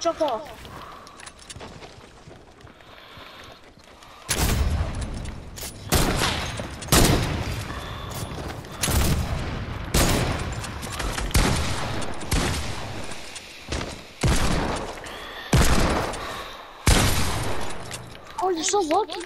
Jump off. Oh, you're so lucky.